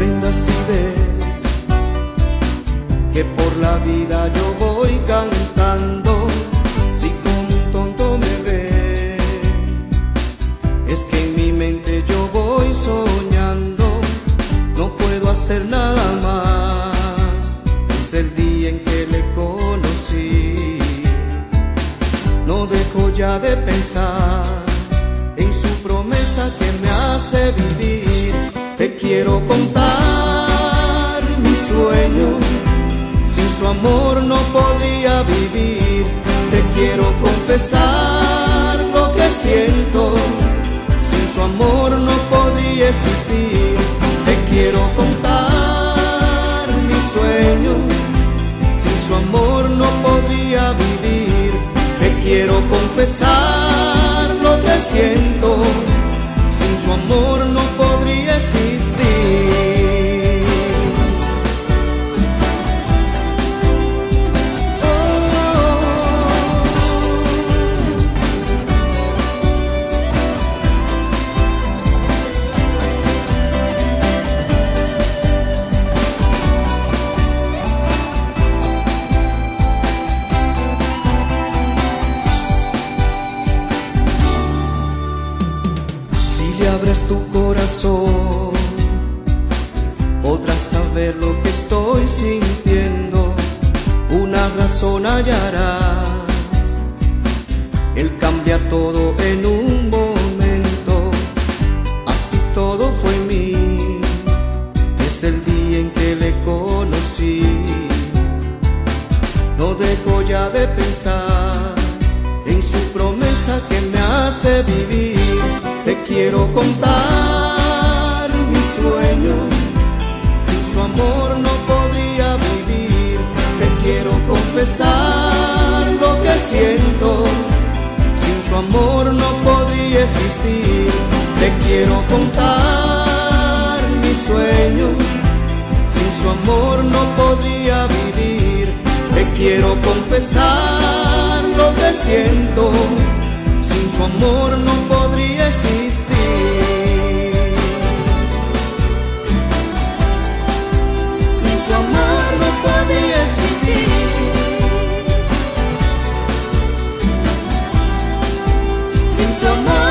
comprendas ves que por la vida yo voy cantando. Si como un tonto me ve, es que en mi mente yo voy soñando. No puedo hacer nada más. Es el día en que le conocí. No dejo ya de pensar en su promesa que me hace vivir quiero contar mi sueño sin su amor no podría vivir. Te quiero confesar lo que siento. Sin su amor no podría existir. Te quiero contar mi sueño. Sin su amor no podría vivir. Te quiero confesar lo que siento. Sin su amor no podría existir. Abres tu corazón, podrás saber lo que estoy sintiendo. Una razón hallarás. Él cambia todo en un momento. Así todo fue mí. Es el día en que le conocí. No dejo ya de pensar en su promesa que me hace vivir. Quiero contar mi sueño, sin su amor no podría vivir. Te quiero confesar lo que siento, sin su amor no podría existir. Te quiero contar mi sueño, sin su amor no podría vivir. Te quiero confesar lo que siento, sin su amor no podría existir. seems so much